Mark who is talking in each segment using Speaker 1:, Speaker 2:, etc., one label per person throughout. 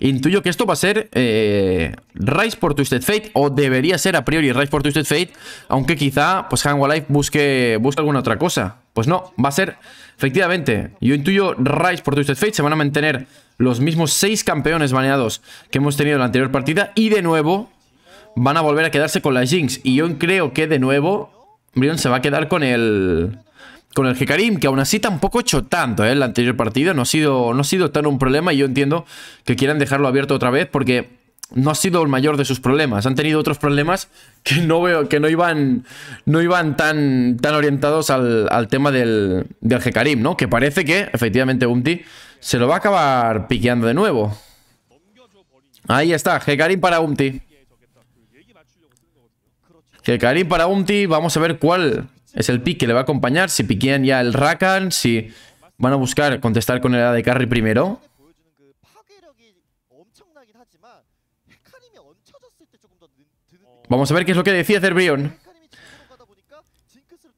Speaker 1: Intuyo que esto va a ser eh, Rise por Twisted Fate O debería ser a priori Rise por Twisted Fate Aunque quizá pues Life busque, busque alguna otra cosa. Pues no, va a ser Efectivamente, yo intuyo Rise por Twisted Fate Se van a mantener los mismos 6 campeones baneados Que hemos tenido en la anterior partida Y de nuevo van a volver a quedarse con la Jinx. Y yo creo que de nuevo Brion se va a quedar con el con el Hekarim, que aún así tampoco ha hecho tanto ¿eh? en la anterior partida, no ha, sido, no ha sido tan un problema y yo entiendo que quieran dejarlo abierto otra vez porque no ha sido el mayor de sus problemas. Han tenido otros problemas que no veo, que no iban, no iban tan, tan orientados al, tema del, del ¿no? Que parece que, efectivamente, Umti se lo va a acabar piqueando de nuevo. Ahí está, Hekarim para Umti. Hekarim para Umti, vamos a ver cuál es el pick que le va a acompañar. Si piquean ya el Rakan, si van a buscar contestar con el de carry primero. Vamos a ver qué es lo que decía Zerbrion.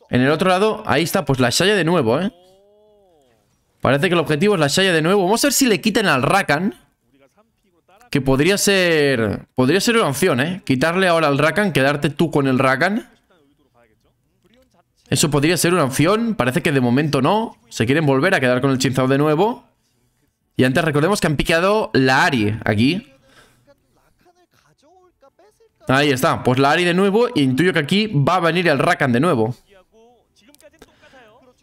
Speaker 1: En el otro lado, ahí está, pues la Shaya de nuevo, ¿eh? Parece que el objetivo es la Shaya de nuevo. Vamos a ver si le quitan al Rakan. Que podría ser... Podría ser una opción, ¿eh? Quitarle ahora al Rakan, quedarte tú con el Rakan. Eso podría ser una opción. Parece que de momento no. Se quieren volver a quedar con el Chinzao de nuevo. Y antes recordemos que han picado la Ari aquí. Ahí está. Pues la Ari de nuevo. Y intuyo que aquí va a venir el Rakan de nuevo.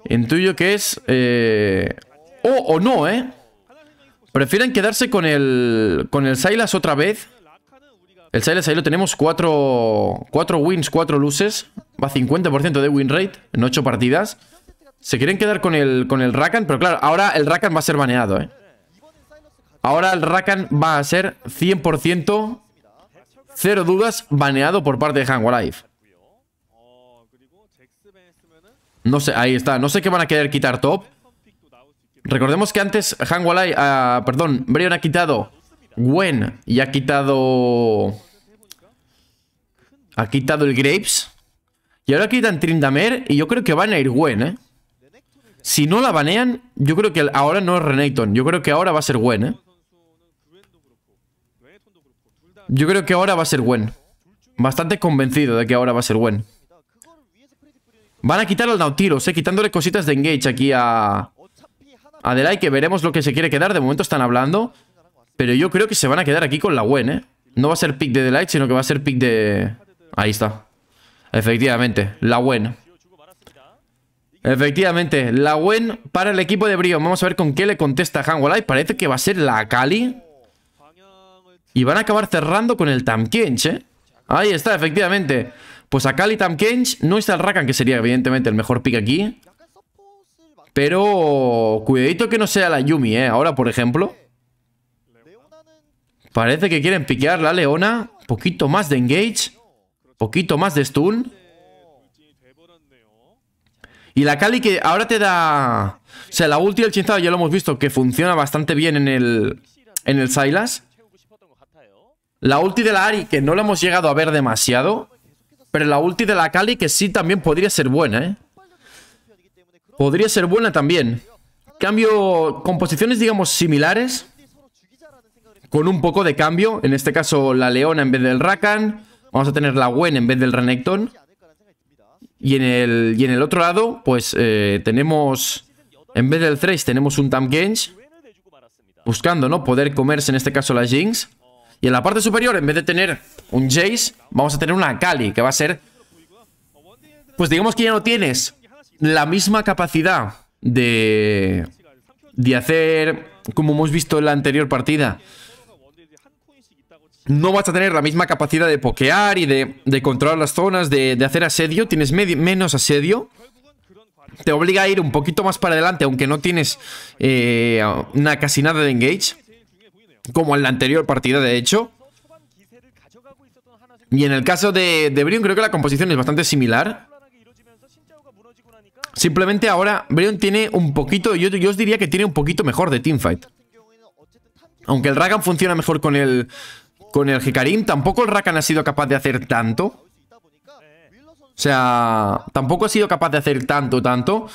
Speaker 1: Intuyo que es... Eh... o no, ¿eh? Prefieren quedarse con el... Con el Silas otra vez. El Silas ahí lo tenemos 4 cuatro wins, 4 luces. Va 50% de win rate en 8 partidas. Se quieren quedar con el, con el Rakan, pero claro, ahora el Rakan va a ser baneado, ¿eh? Ahora el Rakan va a ser 100%, cero dudas, baneado por parte de Life. No sé, ahí está. No sé qué van a querer quitar top. Recordemos que antes Hangwalai, uh, perdón, Brion ha quitado Gwen y ha quitado... Ha quitado el Grapes. Y ahora quitan Trindamer y yo creo que van a ir Gwen, ¿eh? Si no la banean, yo creo que ahora no es Renekton. Yo creo que ahora va a ser Gwen, ¿eh? Yo creo que ahora va a ser Gwen. Bastante convencido de que ahora va a ser Gwen. Van a quitar al Nautilus, ¿eh? Quitándole cositas de engage aquí a... A Delay, que veremos lo que se quiere quedar. De momento están hablando. Pero yo creo que se van a quedar aquí con la Gwen, ¿eh? No va a ser pick de Delight, sino que va a ser pick de... Ahí está. Efectivamente, la Gwen. Efectivamente, la Gwen para el equipo de Brio. Vamos a ver con qué le contesta Hangwalai. Parece que va a ser la Kali. Y van a acabar cerrando con el Tamkench, ¿eh? Ahí está, efectivamente. Pues a Kali Tamkench no está el Rakan, que sería evidentemente el mejor pick aquí. Pero cuidadito que no sea la Yumi, ¿eh? Ahora, por ejemplo. Parece que quieren piquear la Leona. Poquito más de engage. Poquito más de stun. Y la Kali que ahora te da... O sea, la ulti del Chinzado ya lo hemos visto que funciona bastante bien en el, en el Silas. La ulti de la Ari que no la hemos llegado a ver demasiado. Pero la ulti de la Kali que sí también podría ser buena, ¿eh? Podría ser buena también. Cambio, composiciones digamos similares con un poco de cambio. En este caso, la Leona en vez del Rakan. Vamos a tener la Gwen en vez del Renekton. Y en el, y en el otro lado, pues eh, tenemos... En vez del Thrace tenemos un Tamgench. Buscando, ¿no? Poder comerse en este caso la Jinx. Y en la parte superior, en vez de tener un Jace, vamos a tener una Kali, que va a ser... Pues digamos que ya no tienes la misma capacidad de... De hacer, como hemos visto en la anterior partida, no vas a tener la misma capacidad de pokear y de, controlar las zonas, de, hacer asedio. Tienes menos asedio. Te obliga a ir un poquito más para adelante, aunque no tienes eh, casi nada de engage. Como en la anterior partida, de hecho. Y en el caso de, de Brion, creo que la composición es bastante similar. Simplemente ahora Brion tiene un poquito, yo, yo os diría que tiene un poquito mejor de teamfight. Aunque el Ragan funciona mejor con el, con el Hikarim tampoco el Rakan ha sido capaz de hacer tanto. O sea, tampoco ha sido capaz de hacer tanto, tanto.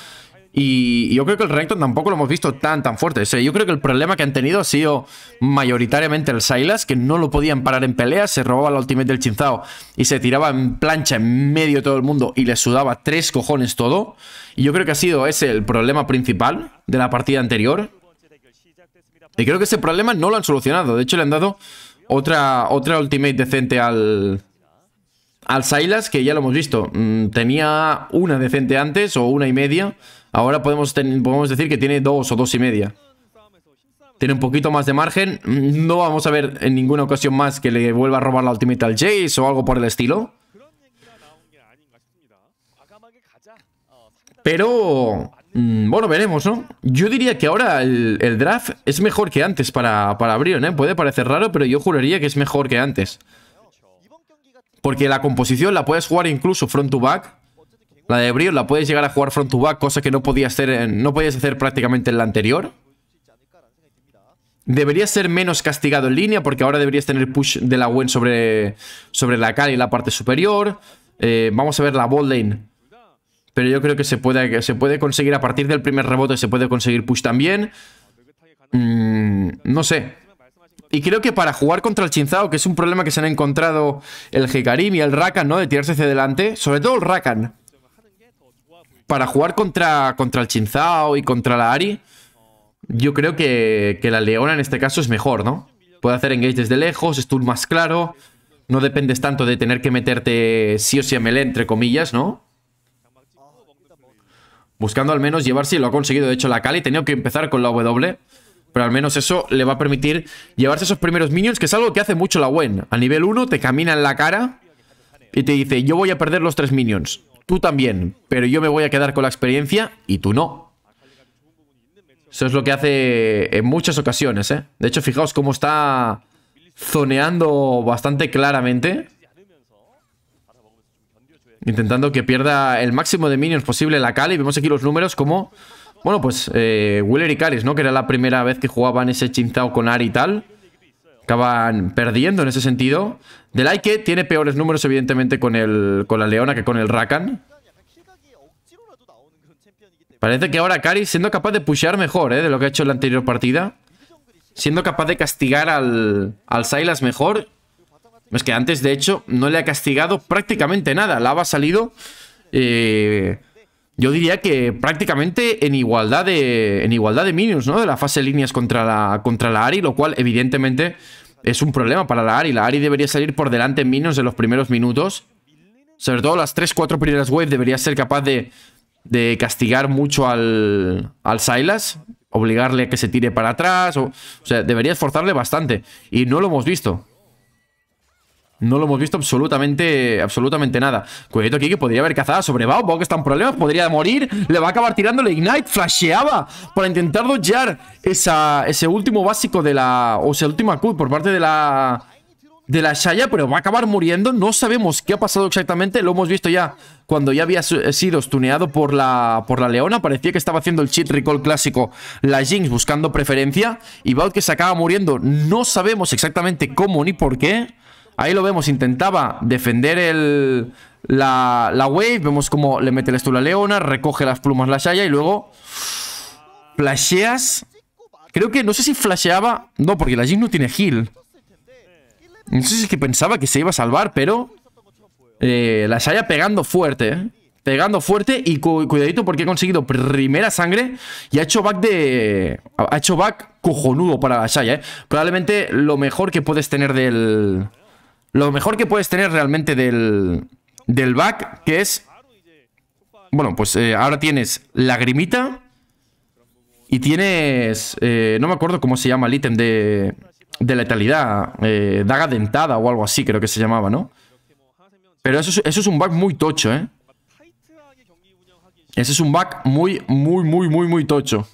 Speaker 1: Y yo creo que el Renekton tampoco lo hemos visto tan tan fuerte. O sea, yo creo que el problema que han tenido ha sido mayoritariamente el Silas, que no lo podían parar en peleas, se robaba la ultimate del Chinzao y se tiraba en plancha en medio de todo el mundo y le sudaba tres cojones todo. Y yo creo que ha sido ese el problema principal de la partida anterior. Y creo que ese problema no lo han solucionado. De hecho, le han dado otra, otra ultimate decente al, al Silas, que ya lo hemos visto. Mm, tenía una decente antes o una y media. Ahora podemos, podemos decir que tiene dos o dos y media. Tiene un poquito más de margen. No vamos a ver en ninguna ocasión más que le vuelva a robar la ultimate al Jace o algo por el estilo. Pero... Mm, bueno, veremos, ¿no? Yo diría que ahora el, draft es mejor que antes para, para Brion, ¿eh? Puede parecer raro, pero yo juraría que es mejor que antes. Porque la composición la puedes jugar incluso front to back. La de Brion la puedes llegar a jugar front to back, cosa que no podías hacer, no podías hacer prácticamente en la anterior. Deberías ser menos castigado en línea, porque ahora deberías tener push de la Wen sobre, sobre la cara y la parte superior. Eh, vamos a ver la bot lane pero yo creo que se puede, se puede conseguir a partir del primer rebote, se puede conseguir push también. Mm, no sé. Y creo que para jugar contra el Chinzao, que es un problema que se han encontrado el Hekarim y el Rakan, ¿no? De tirarse hacia adelante. Sobre todo el Rakan. Para jugar contra, contra el Chinzao y contra la Ari, yo creo que, que la Leona en este caso es mejor, ¿no? Puede hacer engage desde lejos, stun más claro. No dependes tanto de tener que meterte sí o sí a melee, entre comillas, ¿no? Buscando al menos llevarse, y lo ha conseguido de hecho la Kali, tenía que empezar con la W. Pero al menos eso le va a permitir llevarse esos primeros minions, que es algo que hace mucho la Wen. A nivel 1 te camina en la cara y te dice, yo voy a perder los tres minions. Tú también, pero yo me voy a quedar con la experiencia y tú no. Eso es lo que hace en muchas ocasiones, ¿eh? De hecho, fijaos cómo está zoneando bastante claramente. Intentando que pierda el máximo de minions posible la Kali. Vemos aquí los números como... Bueno, pues eh, Willer y Caris, ¿no? Que era la primera vez que jugaban ese Chinzao con Ari y tal. Acaban perdiendo en ese sentido. Delaike tiene peores números, evidentemente, con, el, con la Leona que con el Rakan. Parece que ahora Caris siendo capaz de pushear mejor, ¿eh? De lo que ha hecho en la anterior partida. Siendo capaz de castigar al, al Silas mejor es que antes, de hecho, no le ha castigado prácticamente nada. Lava ha salido, eh, yo diría que prácticamente en igualdad de en igualdad de minions, ¿no? De la fase líneas contra la, contra la Ari, lo cual evidentemente es un problema para la Ari. La Ari debería salir por delante en minions en los primeros minutos. Sobre todo las 3-4 primeras waves debería ser capaz de, de castigar mucho al, al Silas. Obligarle a que se tire para atrás. O, o sea, debería esforzarle bastante. Y no lo hemos visto. No lo hemos visto absolutamente absolutamente nada. Cuidado aquí que podría haber cazado sobre Bao. que está en problemas, podría morir. Le va a acabar tirándole Ignite. Flasheaba para intentar dodgear esa, ese último básico de la... O sea, última Q por parte de la... De la Shaya, pero va a acabar muriendo. No sabemos qué ha pasado exactamente. Lo hemos visto ya cuando ya había sido stuneado por la, por la Leona. Parecía que estaba haciendo el cheat recall clásico. La Jinx buscando preferencia. Y Baut que se acaba muriendo. No sabemos exactamente cómo ni por qué. Ahí lo vemos, intentaba defender el, la, la wave. Vemos cómo le mete el esto a leona, recoge las plumas la Shaya y luego flasheas. Creo que, no sé si flasheaba... No, porque la Jin no tiene heal. No sé si es que pensaba que se iba a salvar, pero... Eh, la Shaya pegando fuerte, ¿eh? Pegando fuerte y cuidadito porque ha conseguido primera sangre y ha hecho back de... Ha hecho back cojonudo para la Shaya, ¿eh? Probablemente lo mejor que puedes tener del... Lo mejor que puedes tener realmente del, del back, que es... Bueno, pues eh, ahora tienes lagrimita y tienes... Eh, no me acuerdo cómo se llama el ítem de, de letalidad. Eh, daga dentada o algo así creo que se llamaba, ¿no? Pero eso es, eso es un back muy tocho, ¿eh? Ese es un back muy, muy, muy, muy, muy tocho.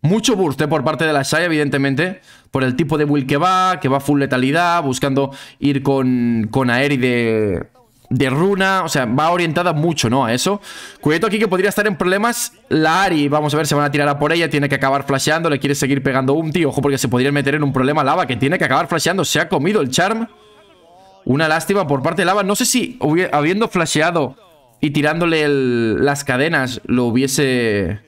Speaker 1: Mucho burst por parte de la Shai, evidentemente por el tipo de build que va, que va full letalidad, buscando ir con, con Aeri de, de runa, o sea, va orientada mucho, ¿no? A eso. Cuidado aquí que podría estar en problemas la Ari, vamos a ver, se van a tirar a por ella, tiene que acabar flasheando, le quiere seguir pegando un tío, ojo porque se podría meter en un problema Lava, que tiene que acabar flasheando, se ha comido el charm. Una lástima por parte de Lava, no sé si habiendo flasheado y tirándole las cadenas lo hubiese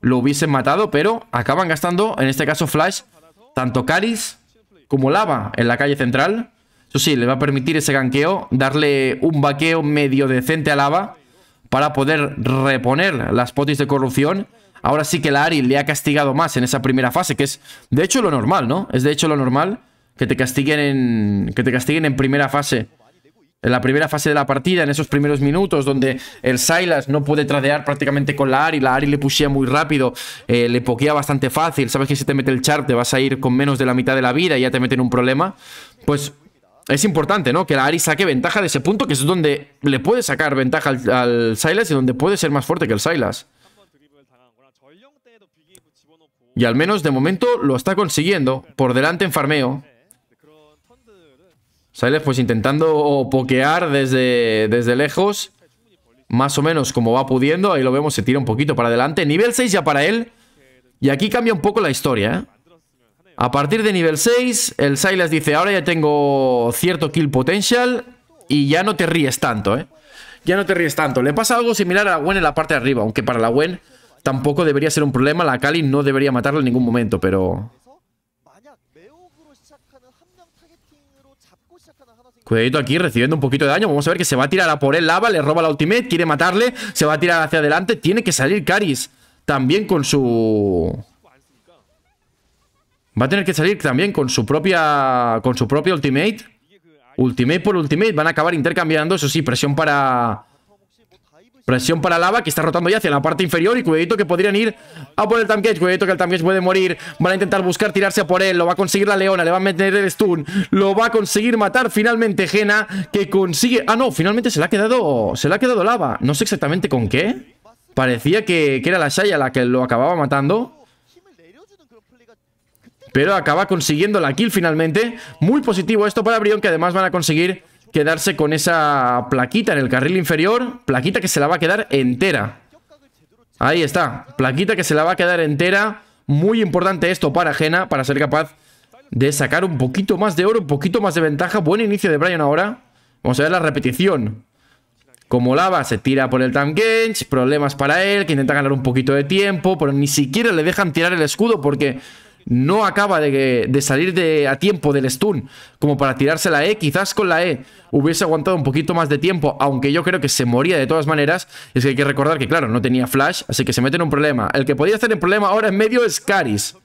Speaker 1: lo hubiesen matado, pero acaban gastando, en este caso Flash, tanto Caris como Lava en la calle central. Eso sí, le va a permitir ese ganqueo, darle un vaqueo medio decente a Lava para poder reponer las potis de corrupción. Ahora sí que la Ari le ha castigado más en esa primera fase, que es de hecho lo normal, ¿no? Es de hecho lo normal que te castiguen en, que te castiguen en primera fase en la primera fase de la partida, en esos primeros minutos, donde el Silas no puede tradear prácticamente con la Ari, la Ari le pushea muy rápido, eh, le pokea bastante fácil, sabes que si te mete el chart te vas a ir con menos de la mitad de la vida y ya te meten un problema, pues es importante, ¿no? Que la Ari saque ventaja de ese punto, que es donde le puede sacar ventaja al, Silas y donde puede ser más fuerte que el Silas. Y al menos de momento lo está consiguiendo, por delante en farmeo. Silas pues intentando pokear desde, desde lejos. Más o menos como va pudiendo. Ahí lo vemos, se tira un poquito para adelante. Nivel 6 ya para él. Y aquí cambia un poco la historia, ¿eh? A partir de nivel 6, el Silas dice, ahora ya tengo cierto kill potential y ya no te ríes tanto, ¿eh? Ya no te ríes tanto. Le pasa algo similar a la Gwen en la parte de arriba, aunque para la Gwen tampoco debería ser un problema. La Kali no debería matarla en ningún momento, pero... Cuidadito aquí, recibiendo un poquito de daño. Vamos a ver que se va a tirar a por él lava, le roba la ultimate, quiere matarle, se va a tirar hacia adelante. Tiene que salir Caris también con su... Va a tener que salir también con su propia con su propia ultimate. Ultimate por ultimate. Van a acabar intercambiando. Eso sí, presión para Presión para Lava, que está rotando ya hacia la parte inferior. Y cuidadito que podrían ir a por el Tamcage. Cuidadito que el Tamcage puede morir. Van a intentar buscar tirarse a por él. Lo va a conseguir la Leona. Le va a meter el stun. Lo va a conseguir matar finalmente Gena. Que consigue... Ah, no. Finalmente se le ha quedado... Se le ha quedado Lava. No sé exactamente con qué. Parecía que, que era la Shaya la que lo acababa matando. Pero acaba consiguiendo la kill finalmente. Muy positivo esto para Brion, que además van a conseguir quedarse con esa plaquita en el carril inferior. Plaquita que se la va a quedar entera. Ahí está. Plaquita que se la va a quedar entera. Muy importante esto para Jena, para ser capaz de sacar un poquito más de oro, un poquito más de ventaja. Buen inicio de Brian ahora. Vamos a ver la repetición. Como Lava se tira por el Tam problemas para él, que intenta ganar un poquito de tiempo, pero ni siquiera le dejan tirar el escudo porque no acaba de, salir a tiempo del stun como para tirarse la E. Quizás con la E hubiese aguantado un poquito más de tiempo, aunque yo creo que se moría de todas maneras. Es que hay que recordar que, claro, no tenía flash, así que se mete en un problema. El que podía hacer el problema ahora en medio es Caris.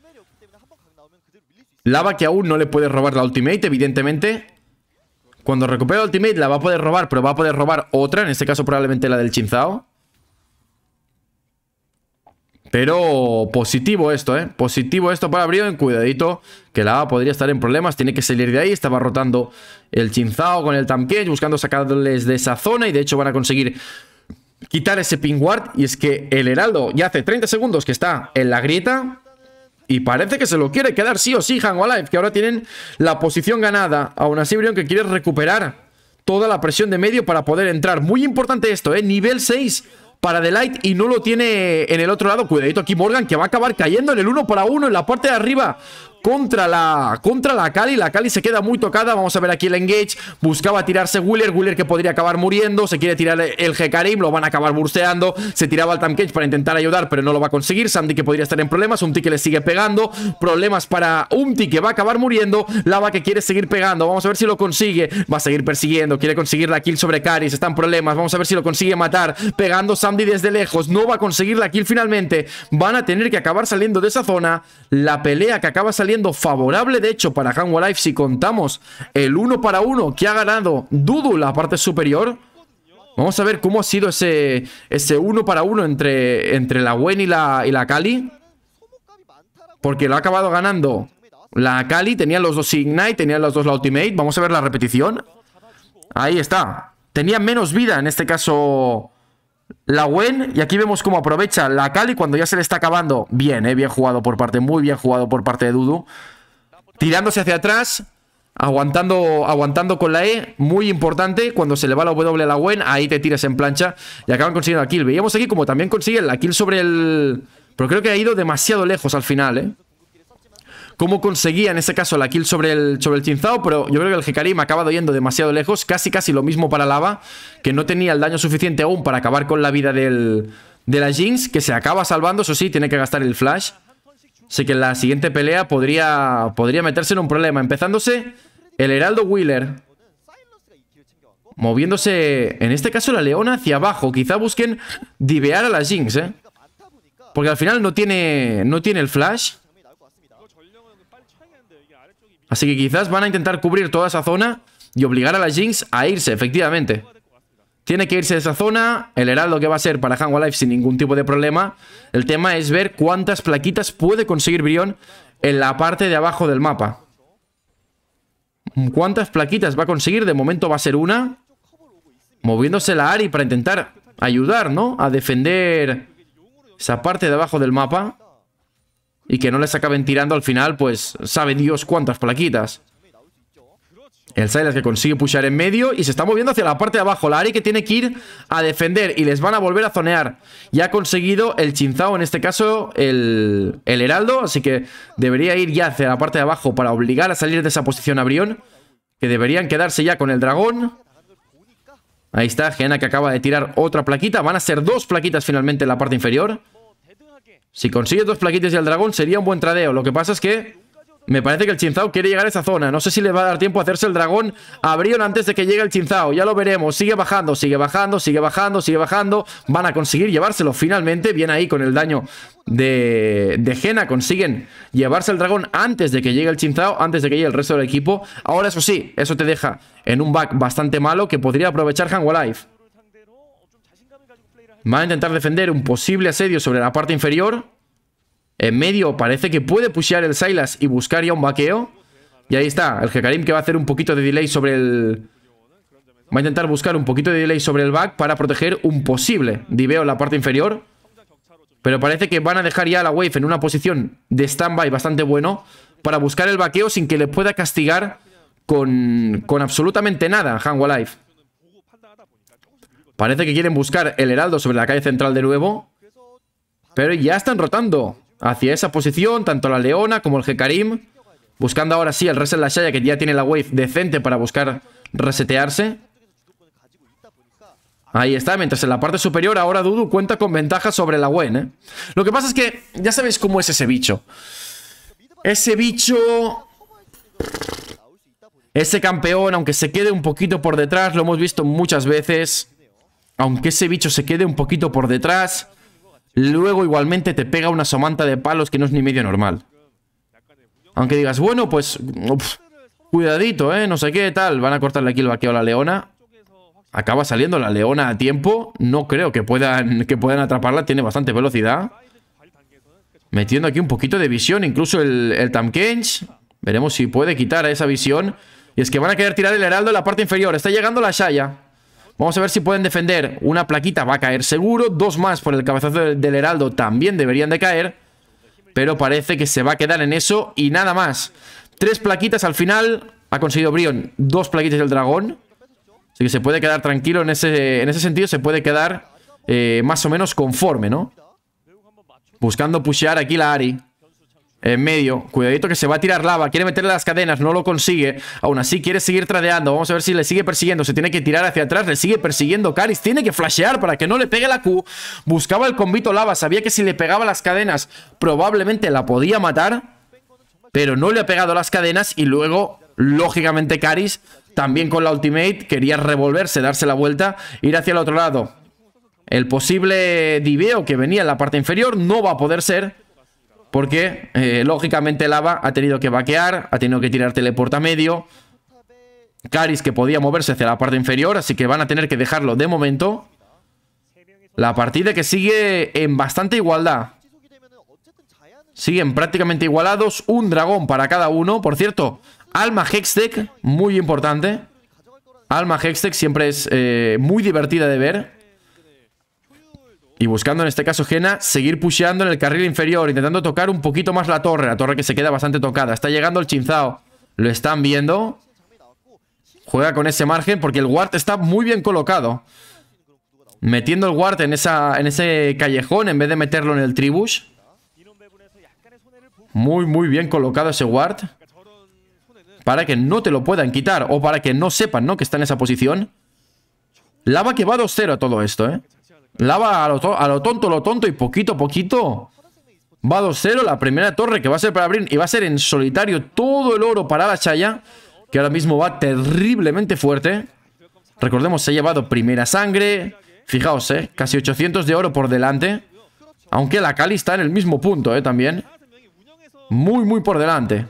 Speaker 1: Lava que aún no le puede robar la ultimate, evidentemente. Cuando recupere la ultimate la va a poder robar, pero va a poder robar otra, en este caso probablemente la del Chinzao. Pero positivo esto, ¿eh? Positivo esto para en Cuidadito, que la A podría estar en problemas. Tiene que salir de ahí. Estaba rotando el Chinzao con el Tamkech, buscando sacarles de esa zona. Y de hecho van a conseguir quitar ese pingward. Y es que el Heraldo ya hace 30 segundos que está en la grieta. Y parece que se lo quiere quedar sí o sí Hango Alive, que ahora tienen la posición ganada. Aún así, Brion que quiere recuperar toda la presión de medio para poder entrar. Muy importante esto, ¿eh? Nivel 6 para Delight y no lo tiene en el otro lado. Cuidadito aquí Morgan que va a acabar cayendo en el uno para uno en la parte de arriba contra la, contra la Cali. La Cali se queda muy tocada. Vamos a ver aquí el engage. Buscaba tirarse Wheeler. Wheeler que podría acabar muriendo. Se quiere tirar el Hekarim. Lo van a acabar bursteando. Se tiraba al Tamcage para intentar ayudar, pero no lo va a conseguir. Sandy que podría estar en problemas. Umti que le sigue pegando. Problemas para Umti que va a acabar muriendo. Lava que quiere seguir pegando. Vamos a ver si lo consigue. Va a seguir persiguiendo. Quiere conseguir la kill sobre Caris. Están problemas. Vamos a ver si lo consigue matar. Pegando Sandy desde lejos. No va a conseguir la kill finalmente. Van a tener que acabar saliendo de esa zona. La pelea que acaba saliendo favorable, de hecho, para Hanwha Life si contamos el uno para uno que ha ganado Dudu la parte superior. Vamos a ver cómo ha sido ese, ese uno para uno entre, entre la Wen y la, y la Kali. Porque lo ha acabado ganando la Kali. Tenían los dos Ignite, tenían los dos la Ultimate. Vamos a ver la repetición. Ahí está. Tenía menos vida, en este caso, la Wen, y aquí vemos cómo aprovecha la Kali cuando ya se le está acabando. Bien, eh, bien jugado por parte, muy bien jugado por parte de Dudu. Tirándose hacia atrás, aguantando, aguantando con la E, muy importante. Cuando se le va la W a la Wen, ahí te tiras en plancha y acaban consiguiendo la kill. Veíamos aquí como también consiguen la kill sobre el... Pero creo que ha ido demasiado lejos al final, ¿eh? Cómo conseguía en ese caso la kill sobre el, sobre Chinzao, pero yo creo que el Hekarim ha acabado yendo demasiado lejos, casi casi lo mismo para Lava, que no tenía el daño suficiente aún para acabar con la vida del, de la Jinx, que se acaba salvando, eso sí, tiene que gastar el flash. Así que en la siguiente pelea podría, podría meterse en un problema. Empezándose el Heraldo Wheeler. Moviéndose, en este caso la Leona hacia abajo. Quizá busquen divear a la Jinx, ¿eh? Porque al final no tiene, no tiene el flash. Así que quizás van a intentar cubrir toda esa zona y obligar a la Jinx a irse, efectivamente. Tiene que irse de esa zona. El heraldo que va a ser para Hanwha Life sin ningún tipo de problema. El tema es ver cuántas plaquitas puede conseguir Brion en la parte de abajo del mapa. ¿Cuántas plaquitas va a conseguir? De momento va a ser una. Moviéndose la Ari para intentar ayudar, ¿no? A defender esa parte de abajo del mapa. Y que no les acaben tirando al final, pues sabe Dios cuántas plaquitas. El Silas que consigue pushar en medio y se está moviendo hacia la parte de abajo. La Ari que tiene que ir a defender y les van a volver a zonear. Ya ha conseguido el Chinzao, en este caso el, el Heraldo. Así que debería ir ya hacia la parte de abajo para obligar a salir de esa posición a Brión. Que deberían quedarse ya con el dragón. Ahí está, Gena que acaba de tirar otra plaquita. Van a ser dos plaquitas finalmente en la parte inferior. Si consigue dos plaquitas y el dragón sería un buen tradeo. Lo que pasa es que me parece que el Chinzao quiere llegar a esa zona. No sé si le va a dar tiempo a hacerse el dragón a Brion antes de que llegue el Chinzao. Ya lo veremos. Sigue bajando, sigue bajando, sigue bajando, sigue bajando. Van a conseguir llevárselo finalmente. Bien ahí con el daño de, de Jena. Consiguen llevarse el dragón antes de que llegue el Chinzao, antes de que llegue el resto del equipo. Ahora eso sí, eso te deja en un back bastante malo que podría aprovechar Hanwha Life. Va a intentar defender un posible asedio sobre la parte inferior. En medio parece que puede pushear el Silas y buscar ya un vaqueo. Y ahí está, el Hekarim que va a hacer un poquito de delay sobre el... Va a intentar buscar un poquito de delay sobre el back para proteger un posible diveo en la parte inferior. Pero parece que van a dejar ya a la Wave en una posición de standby bastante bueno para buscar el vaqueo sin que le pueda castigar con, con absolutamente nada Life. Parece que quieren buscar el heraldo sobre la calle central de nuevo. Pero ya están rotando hacia esa posición, tanto la Leona como el Hekarim. Buscando ahora sí el reset la Shaya, que ya tiene la wave decente para buscar resetearse. Ahí está, mientras en la parte superior ahora Dudu cuenta con ventaja sobre la Wen, ¿eh? Lo que pasa es que ya sabéis cómo es ese bicho. Ese bicho... Ese campeón, aunque se quede un poquito por detrás, lo hemos visto muchas veces. Aunque ese bicho se quede un poquito por detrás, luego igualmente te pega una somanta de palos que no es ni medio normal. Aunque digas, bueno, pues... cuidadito, ¿eh? No sé qué, tal. Van a cortarle aquí el vaqueo a la leona. Acaba saliendo la leona a tiempo. No creo que puedan, que puedan atraparla. Tiene bastante velocidad. Metiendo aquí un poquito de visión. Incluso el, el Tamkench. Veremos si puede quitar esa visión. Y es que van a querer tirar el heraldo en la parte inferior. Está llegando la Shaya. Vamos a ver si pueden defender. Una plaquita va a caer seguro. Dos más por el cabezazo del heraldo también deberían de caer. Pero parece que se va a quedar en eso y nada más. Tres plaquitas al final. Ha conseguido Brion dos plaquitas del dragón. Así que se puede quedar tranquilo en ese, en ese sentido. Se puede quedar eh, más o menos conforme, ¿no? Buscando pushear aquí la Ari. En medio, cuidadito que se va a tirar lava Quiere meterle las cadenas, no lo consigue. Aún así quiere seguir tradeando, vamos a ver si le sigue persiguiendo. Se tiene que tirar hacia atrás, le sigue persiguiendo Caris. Tiene que flashear para que no le pegue la Q. Buscaba el convito lava, sabía que si le pegaba las cadenas Probablemente la podía matar Pero no le ha pegado las cadenas Y luego, lógicamente Caris También con la ultimate, quería revolverse Darse la vuelta, ir hacia el otro lado. El posible diveo que venía en la parte inferior No va a poder ser porque, eh, lógicamente, Lava ha tenido que vaquear, ha tenido que tirar teleporta medio. Caris que podía moverse hacia la parte inferior, así que van a tener que dejarlo de momento. La partida que sigue en bastante igualdad. Siguen prácticamente igualados, un dragón para cada uno. Por cierto, Alma Hextech, muy importante. Alma Hextech siempre es eh, muy divertida de ver. Y buscando en este caso Gena seguir pusheando en el carril inferior, intentando tocar un poquito más la torre, la torre que se queda bastante tocada. Está llegando el Chinzao, lo están viendo. Juega con ese margen porque el ward está muy bien colocado. Metiendo el ward en, esa, en ese callejón en vez de meterlo en el tribush. Muy, muy bien colocado ese ward. Para que no te lo puedan quitar. O para que no sepan, ¿no? Que está en esa posición. Lava que va 2-0 a todo esto, ¿eh? Lava a lo, a lo tonto, lo tonto. Y poquito a poquito. Va 2-0. La primera torre que va a ser para abrir. Y va a ser en solitario todo el oro para la Chaya. Que ahora mismo va terriblemente fuerte. Recordemos, se ha llevado primera sangre. Fijaos, ¿eh? Casi 800 de oro por delante. Aunque la Cali está en el mismo punto, ¿eh? También. Muy, muy por delante.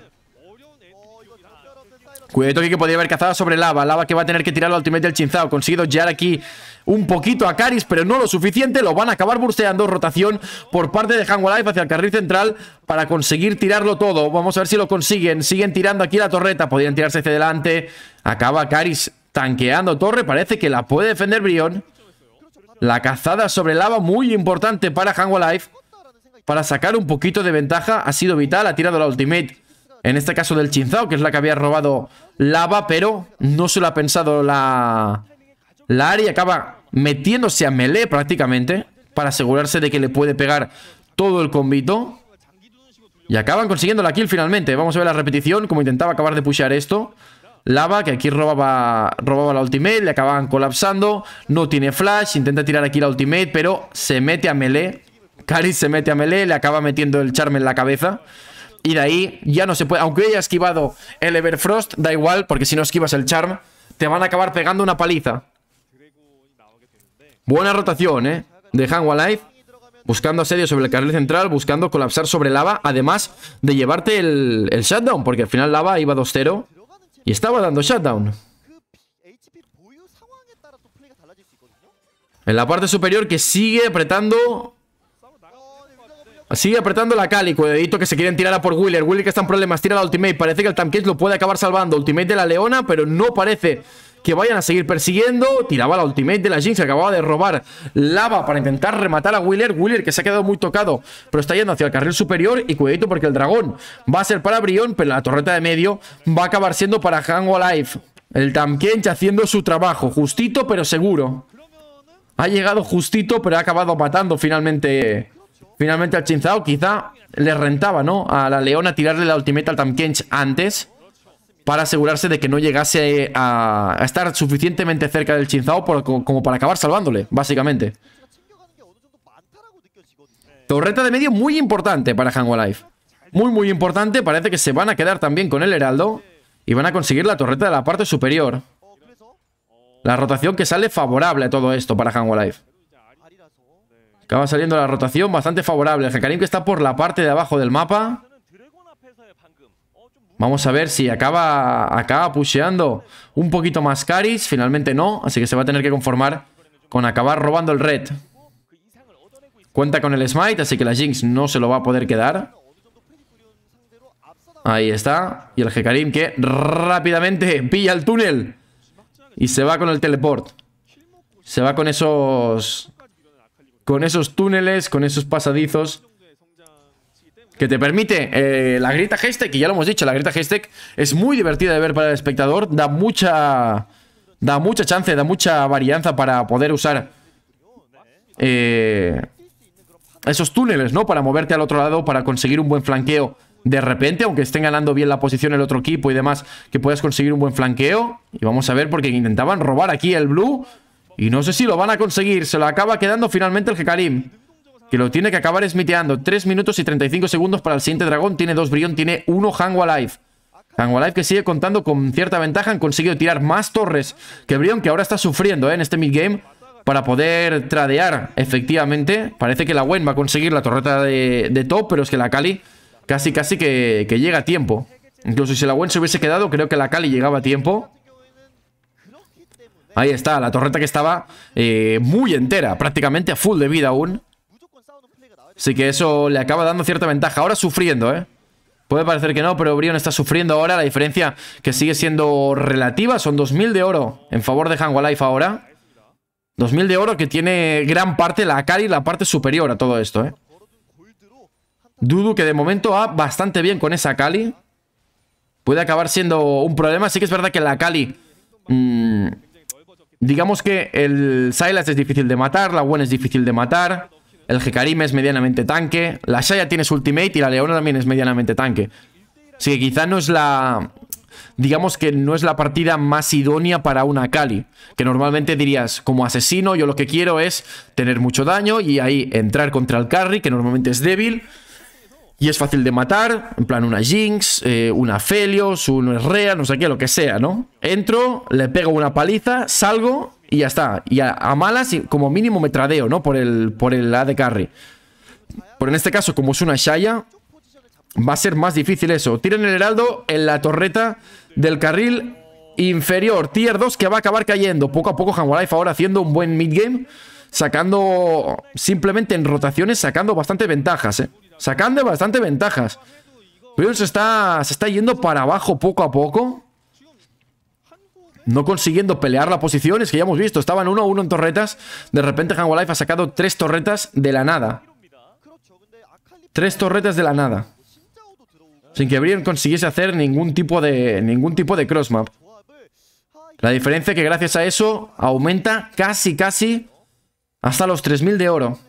Speaker 1: Cuidado aquí que podría haber cazado sobre Lava. Lava que va a tener que tirar la ultimate del Chinzao. Conseguido llegar aquí un poquito a Caris, pero no lo suficiente. Lo van a acabar bursteando. Rotación por parte de Hanwha Life hacia el carril central para conseguir tirarlo todo. Vamos a ver si lo consiguen. Siguen tirando aquí la torreta. Podrían tirarse hacia adelante. Acaba Caris tanqueando torre. Parece que la puede defender Brion. La cazada sobre Lava muy importante para Hanwha Life. Para sacar un poquito de ventaja. Ha sido vital. Ha tirado la ultimate en este caso del Chinzao, que es la que había robado Lava, pero no se lo ha pensado la, la Ari. Acaba metiéndose a melee prácticamente para asegurarse de que le puede pegar todo el combito. Y acaban consiguiendo la kill finalmente. Vamos a ver la repetición, como intentaba acabar de pushear esto. Lava, que aquí robaba, robaba la ultimate, le acababan colapsando. No tiene flash, intenta tirar aquí la ultimate, pero se mete a melee. Caris se mete a melee, le acaba metiendo el charme en la cabeza. Y de ahí ya no se puede. Aunque haya esquivado el Everfrost, da igual, porque si no esquivas el Charm, te van a acabar pegando una paliza. Buena rotación, ¿eh? De Hanwha Life. Buscando asedio sobre el carril central, buscando colapsar sobre lava, además de llevarte el, el shutdown, porque al final lava iba 2-0 y estaba dando shutdown. En la parte superior que sigue apretando Sigue apretando la Cali, cuidadito que se quieren tirar a por Willer Willer que está en problemas, tira la ultimate. Parece que el Tamkage lo puede acabar salvando. Ultimate de la Leona, pero no parece que vayan a seguir persiguiendo. Tiraba la ultimate de la Jinx, acababa de robar Lava para intentar rematar a Willer Willer que se ha quedado muy tocado, pero está yendo hacia el carril superior. Y cuidadito porque el dragón va a ser para Brion Pero la torreta de medio va a acabar siendo para Hanwha Life El Tamkench haciendo su trabajo, justito pero seguro. Ha llegado justito pero ha acabado matando finalmente Finalmente al Chinzao quizá le rentaba, ¿no? A la Leona tirarle la ultimate al Tamkench antes para asegurarse de que no llegase a, estar suficientemente cerca del Chinzao como para acabar salvándole, básicamente. Torreta de medio muy importante para Hanwha Life. Muy, muy importante. Parece que se van a quedar también con el Heraldo y van a conseguir la torreta de la parte superior. La rotación que sale favorable a todo esto para Hanwha Life. Acaba saliendo la rotación bastante favorable. El Hecarim que está por la parte de abajo del mapa. Vamos a ver si acaba, acaba pusheando un poquito más Caris. Finalmente no, así que se va a tener que conformar con acabar robando el red. Cuenta con el smite, así que la Jinx no se lo va a poder quedar. Ahí está. Y el Hecarim que rápidamente pilla el túnel. Y se va con el teleport. Se va con esos con esos túneles, con esos pasadizos que te permite eh, la grita hashtag, que ya lo hemos dicho, la grita hashtag es muy divertida de ver para el espectador, da mucha da mucha chance, da mucha varianza para poder usar eh, esos túneles, ¿no? Para moverte al otro lado, para conseguir un buen flanqueo de repente, aunque estén ganando bien la posición el otro equipo y demás, que puedas conseguir un buen flanqueo. Y vamos a ver porque intentaban robar aquí el blue y no sé si lo van a conseguir. Se lo acaba quedando finalmente el Hekarim. Que lo tiene que acabar smiteando. 3 minutos y 35 segundos para el siguiente dragón. Tiene dos Brion, tiene uno Hangwa Life. Hangwa Life que sigue contando con cierta ventaja. Han conseguido tirar más torres que Brion, que ahora está sufriendo ¿eh? en este midgame. Para poder tradear efectivamente. Parece que la Wen va a conseguir la torreta de, top, pero es que la Kali casi casi que, que llega a tiempo. Incluso si la Wen se hubiese quedado, creo que la Kali llegaba a tiempo. Ahí está, la torreta que estaba eh, muy entera, prácticamente a full de vida aún. Así que eso le acaba dando cierta ventaja. Ahora sufriendo, ¿eh? Puede parecer que no, pero Brion está sufriendo ahora. La diferencia que sigue siendo relativa son 2.000 de oro en favor de Hanwha Life ahora. 2.000 de oro que tiene gran parte la Akari, la parte superior a todo esto, ¿eh? Dudu que de momento va bastante bien con esa Kali. Puede acabar siendo un problema. Sí que es verdad que la Kali... Mmm, Digamos que el Silas es difícil de matar, la Gwen es difícil de matar. El Hekarim es medianamente tanque. La Shaya tiene su ultimate y la Leona también es medianamente tanque. Así que quizá no es la... Digamos que no es la partida más idónea para una Kali. Que normalmente dirías, como asesino, yo lo que quiero es tener mucho daño y ahí entrar contra el carry, que normalmente es débil. Y es fácil de matar, en plan una Jinx, eh, una Felios, un Rea, no sé qué, lo que sea, ¿no? Entro, le pego una paliza, salgo y ya está. Y a, malas, como mínimo me tradeo, ¿no? Por el, por el AD Carry. Pero en este caso, como es una Shaya, va a ser más difícil eso. Tiren el heraldo en la torreta del carril inferior. Tier 2 que va a acabar cayendo. Poco a poco Hanwalife ahora haciendo un buen midgame. Sacando, simplemente en rotaciones, sacando bastante ventajas, ¿eh? Sacando bastante ventajas. Pero se está, se está yendo para abajo poco a poco. No consiguiendo pelear la posición. Es que ya hemos visto, estaban 1-1 en torretas. De repente Life ha sacado tres torretas de la nada. Tres torretas de la nada. Sin que Brion consiguiese hacer ningún tipo de, ningún tipo de crossmap. La diferencia es que gracias a eso aumenta casi, casi hasta los 3.000 de oro.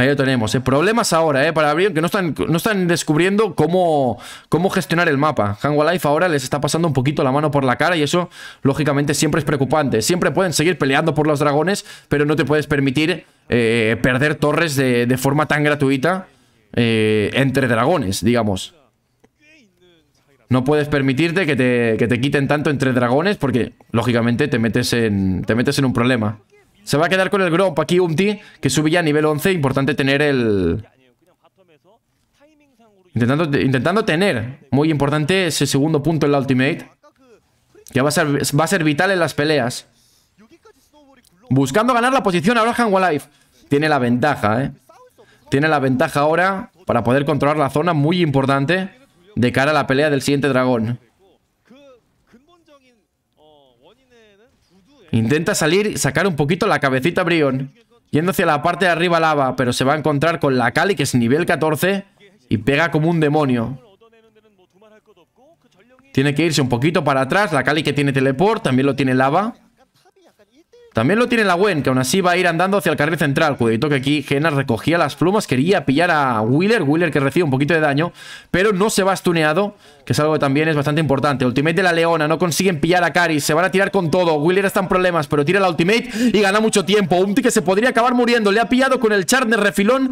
Speaker 1: Ahí lo tenemos. ¿eh? Problemas ahora, ¿eh? Para Brion, que no están, no están descubriendo cómo, cómo gestionar el mapa. Hangwa Life ahora les está pasando un poquito la mano por la cara y eso, lógicamente, siempre es preocupante. Siempre pueden seguir peleando por los dragones, pero no te puedes permitir eh, perder torres de, forma tan gratuita eh, entre dragones, digamos. No puedes permitirte que te, que te quiten tanto entre dragones porque, lógicamente, te metes en, te metes en un problema. Se va a quedar con el Gromp aquí Umti, que sube ya a nivel 11. Importante tener el... Intentando, intentando tener, muy importante ese segundo punto en la ultimate. Que va a, ser, va a ser vital en las peleas. Buscando ganar la posición ahora Life. Tiene la ventaja, ¿eh? Tiene la ventaja ahora para poder controlar la zona muy importante de cara a la pelea del siguiente dragón. Intenta salir y sacar un poquito la cabecita Brion. Yendo hacia la parte de arriba lava, pero se va a encontrar con la Kali, que es nivel 14, y pega como un demonio. Tiene que irse un poquito para atrás. La Kali que tiene teleport, también lo tiene lava. También lo tiene la Gwen, que aún así va a ir andando hacia el carril central. Cuidado que aquí Gena recogía las plumas, quería pillar a Wheeler. Wheeler que recibe un poquito de daño, pero no se va stuneado, que es algo que también es bastante importante. Ultimate de la Leona, no consiguen pillar a Caris, se van a tirar con todo. Wheeler está en problemas, pero tira la ultimate y gana mucho tiempo. Un que se podría acabar muriendo, le ha pillado con el char de refilón.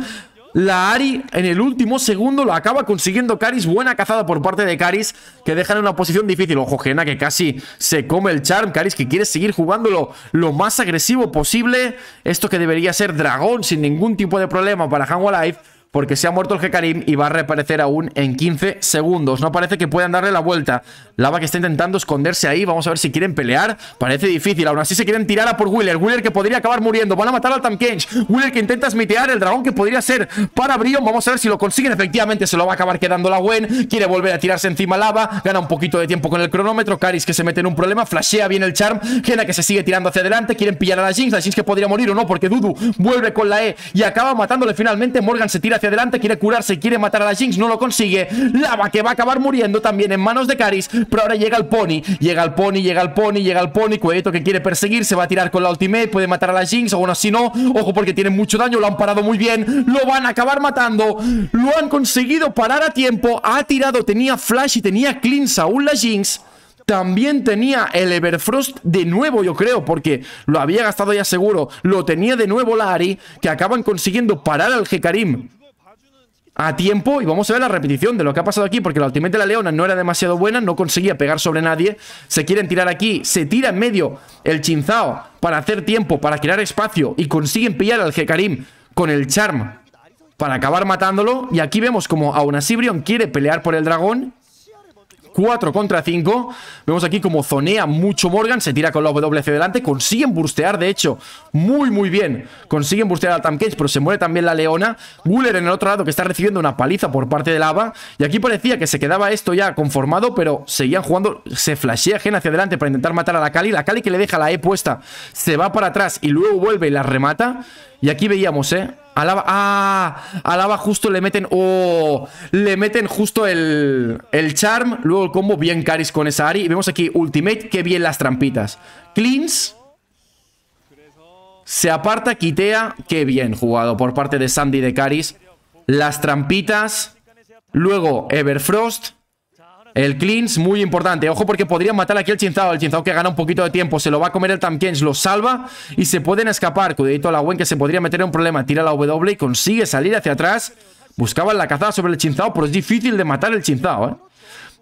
Speaker 1: La Ari en el último segundo lo acaba consiguiendo Caris. Buena cazada por parte de Caris, que deja en una posición difícil. Ojo, Gena, que casi se come el charm. Caris que quiere seguir jugándolo lo más agresivo posible. Esto que debería ser dragón sin ningún tipo de problema para Hanwha Life porque se ha muerto el Hekarim y va a reaparecer aún en 15 segundos. No parece que puedan darle la vuelta. Lava que está intentando esconderse ahí. Vamos a ver si quieren pelear. Parece difícil. Aún así se quieren tirar a por Wheeler. Wheeler que podría acabar muriendo. Van a matar al Tam Kench. Wheeler que intenta smitear el dragón que podría ser para Brion. Vamos a ver si lo consiguen. Efectivamente se lo va a acabar quedando la Gwen. Quiere volver a tirarse encima Lava. Gana un poquito de tiempo con el cronómetro. Caris que se mete en un problema. Flashea bien el Charm. Gena que se sigue tirando hacia adelante. Quieren pillar a la Jinx. La Jinx que podría morir o no porque Dudu vuelve con la E y acaba matándole finalmente. Morgan se tira hacia adelante. Quiere curar se quiere matar a la Jinx, no lo consigue. Lava que va a acabar muriendo también en manos de Caris. Pero ahora llega el Pony, llega el Pony, llega el Pony, llega el Pony. Cueto que quiere perseguir, se va a tirar con la ultimate, puede matar a la Jinx. O bueno, si no, ojo porque tiene mucho daño, lo han parado muy bien. Lo van a acabar matando. Lo han conseguido parar a tiempo. Ha tirado, tenía Flash y tenía Cleanse aún la Jinx. También tenía el Everfrost de nuevo, yo creo, porque lo había gastado ya seguro. Lo tenía de nuevo la Ari, que acaban consiguiendo parar al Hekarim a tiempo y vamos a ver la repetición de lo que ha pasado aquí porque la ultimate de la leona no era demasiado buena, no conseguía pegar sobre nadie, se quieren tirar aquí, se tira en medio el chinzao para hacer tiempo, para crear espacio y consiguen pillar al Hekarim con el charm para acabar matándolo y aquí vemos como aún así Brion quiere pelear por el dragón 4 contra 5. Vemos aquí como zonea mucho Morgan. Se tira con la W hacia adelante. Consiguen burstear, de hecho, muy, muy bien. Consiguen burstear al Tam pero se muere también la Leona. Guller en el otro lado que está recibiendo una paliza por parte de Lava. Y aquí parecía que se quedaba esto ya conformado, pero seguían jugando. Se flashea Gen hacia adelante para intentar matar a la Kali. La Kali que le deja la E puesta se va para atrás y luego vuelve y la remata. Y aquí veíamos, ¿eh? Alaba, ah, Alaba justo le meten, oh, le meten justo el, el charm, luego el combo bien caris con esa Ari. Vemos aquí ultimate, qué bien las trampitas. Cleans. Se aparta, quitea. Qué bien jugado por parte de Sandy de Caris. Las trampitas. Luego Everfrost. El cleans, muy importante. Ojo porque podrían matar aquí el Chinzao. El Chinzao que gana un poquito de tiempo. Se lo va a comer el Tamkens. Lo salva y se pueden escapar. Cuidadito a la Wen que se podría meter en un problema. Tira la W y consigue salir hacia atrás. Buscaban la cazada sobre el Chinzao, pero es difícil de matar el Chinzao, ¿eh?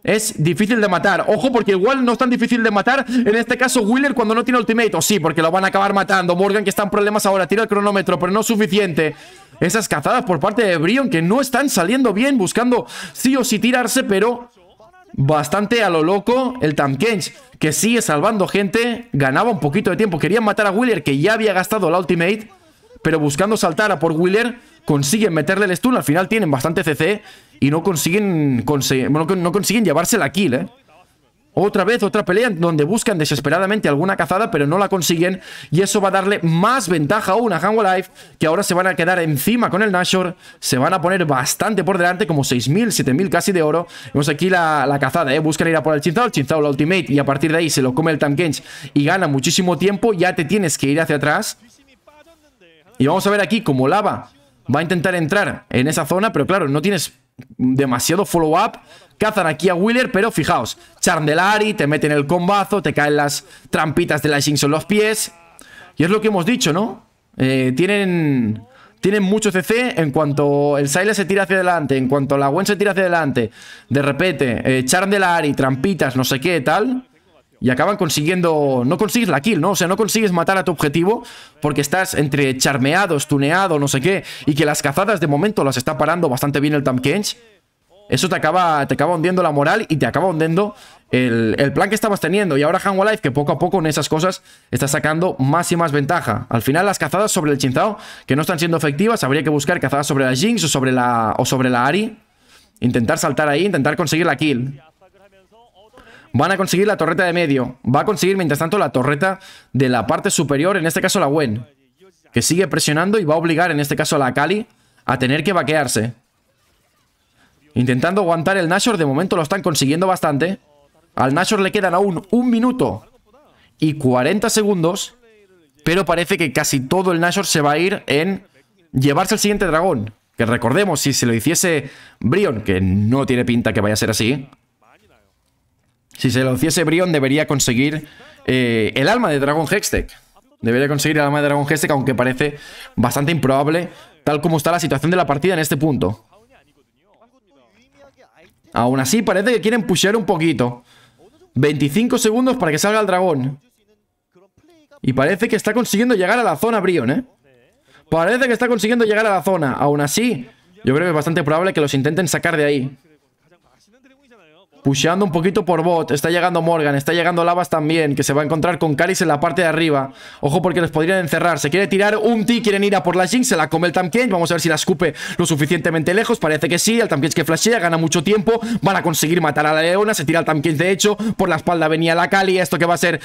Speaker 1: Es difícil de matar. Ojo, porque igual no es tan difícil de matar. En este caso, Wheeler cuando no tiene ultimate. O sí, porque lo van a acabar matando. Morgan que está en problemas ahora. Tira el cronómetro, pero no es suficiente. Esas cazadas por parte de Brion que no están saliendo bien. Buscando sí o sí tirarse, pero bastante a lo loco el Tamkench, que sigue salvando gente, ganaba un poquito de tiempo, querían matar a Wheeler, que ya había gastado la ultimate, pero buscando saltar a por Wheeler, consiguen meterle el stun, al final tienen bastante CC y no consiguen, no consiguen llevarse la kill, ¿eh? Otra vez, otra pelea donde buscan desesperadamente alguna cazada, pero no la consiguen. Y eso va a darle más ventaja aún a Hanwha Life, que ahora se van a quedar encima con el Nashor. Se van a poner bastante por delante, como 6.000, 7.000 casi de oro. Vemos aquí la, cazada, ¿eh? Buscan ir a por el Chinzao, el Chinzao la ultimate, y a partir de ahí se lo come el Tamkench y gana muchísimo tiempo. Ya te tienes que ir hacia atrás. Y vamos a ver aquí como Lava va a intentar entrar en esa zona, pero claro, no tienes demasiado follow-up. Cazan aquí a Wheeler, pero fijaos, Charndelari, te meten el combazo, te caen las trampitas de la en los pies. Y es lo que hemos dicho, ¿no? Eh, tienen, tienen mucho CC en cuanto el Sylas se tira hacia adelante, en cuanto la Gwen se tira hacia adelante. De repente, eh, Charndelari, trampitas, no sé qué, tal. Y acaban consiguiendo... No consigues la kill, ¿no? O sea, no consigues matar a tu objetivo porque estás entre charmeado, stuneado, no sé qué. Y que las cazadas de momento las está parando bastante bien el Tamkench. Eso te acaba, te acaba hundiendo la moral y te acaba hundiendo el, plan que estabas teniendo. Y ahora Hanwha Life, que poco a poco en esas cosas está sacando más y más ventaja. Al final las cazadas sobre el Chinzao, que no están siendo efectivas, habría que buscar cazadas sobre la Jinx o sobre la, o sobre la Ari. Intentar saltar ahí, intentar conseguir la kill. Van a conseguir la torreta de medio. Va a conseguir, mientras tanto, la torreta de la parte superior, en este caso la Gwen. Que sigue presionando y va a obligar, en este caso, a la Kali a tener que vaquearse. Intentando aguantar el Nashor, de momento lo están consiguiendo bastante. Al Nashor le quedan aún un minuto y 40 segundos. Pero parece que casi todo el Nashor se va a ir en llevarse el siguiente dragón. Que recordemos, si se lo hiciese Brion, que no tiene pinta que vaya a ser así, si se lo hiciese Brion, debería conseguir eh, el alma de Dragon Hextech. Debería conseguir el alma de Dragon Hextech, aunque parece bastante improbable, tal como está la situación de la partida en este punto. Aún así, parece que quieren pushear un poquito. 25 segundos para que salga el dragón. Y parece que está consiguiendo llegar a la zona Brion, ¿eh? Parece que está consiguiendo llegar a la zona. Aún así, yo creo que es bastante probable que los intenten sacar de ahí. Pusheando un poquito por bot. Está llegando Morgan. Está llegando Lavas también. Que se va a encontrar con Caris en la parte de arriba. Ojo porque les podrían encerrar. Se quiere tirar un T. Quieren ir a por la Jinx. Se la come el Tamkench. Vamos a ver si la escupe lo suficientemente lejos. Parece que sí. El Tamkench que flashea. Gana mucho tiempo. Van a conseguir matar a la Leona. Se tira el Tamkench de hecho. Por la espalda venía la Kali. Esto que va a ser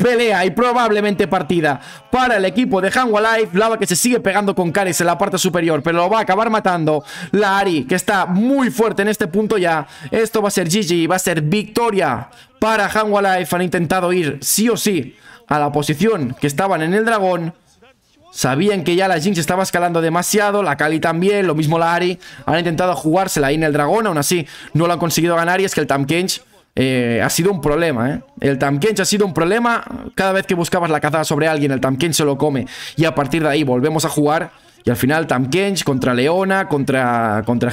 Speaker 1: pelea y probablemente partida para el equipo de Hanwha Life. Lava que se sigue pegando con Caris en la parte superior. Pero lo va a acabar matando. La Ari que está muy fuerte en este punto ya. Esto va a ser GG, va a ser victoria para Hanwha Life. Han intentado ir sí o sí a la posición que estaban en el dragón. Sabían que ya la Jinx estaba escalando demasiado, la Kali también, lo mismo la Ari. Han intentado jugársela ahí en el dragón, aún así no lo han conseguido ganar y es que el Tamkench eh, ha sido un problema, ¿eh? El Tamkench ha sido un problema. Cada vez que buscabas la cazada sobre alguien, el Tamkench se lo come. Y a partir de ahí volvemos a jugar. Y al final Tamkench contra Leona, contra, contra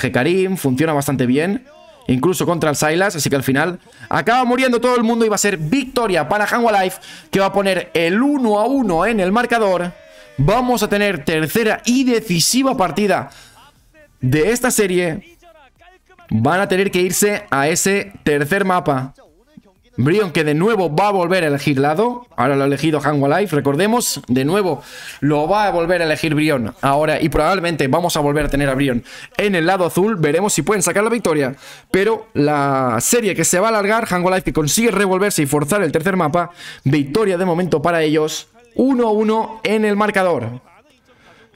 Speaker 1: funciona bastante bien incluso contra el Silas, así que al final acaba muriendo todo el mundo y va a ser victoria para Hanwha Life, que va a poner el 1 a 1 en el marcador. Vamos a tener tercera y decisiva partida de esta serie. Van a tener que irse a ese tercer mapa. Brion que de nuevo va a volver a elegir lado. Ahora lo ha elegido Hanwha Life. Recordemos, de nuevo lo va a volver a elegir Brion. Ahora y probablemente vamos a volver a tener a Brion en el lado azul. Veremos si pueden sacar la victoria. Pero la serie que se va a alargar, Hanwha Life que consigue revolverse y forzar el tercer mapa. Victoria de momento para ellos. 1-1 en el marcador.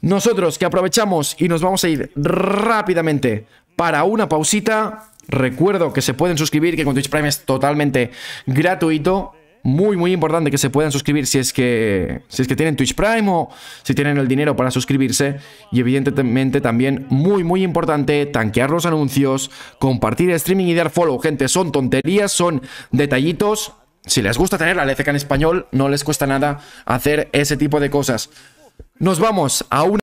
Speaker 1: Nosotros que aprovechamos y nos vamos a ir rápidamente para una pausita Recuerdo que se pueden suscribir, que con Twitch Prime es totalmente gratuito. Muy, muy importante que se puedan suscribir si es que, si es que tienen Twitch Prime o si tienen el dinero para suscribirse. Y evidentemente también muy, muy importante tanquear los anuncios, compartir streaming y dar follow. Gente, son tonterías, son detallitos. Si les gusta tener la LCK en español, no les cuesta nada hacer ese tipo de cosas. Nos vamos a una...